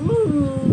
Ooh.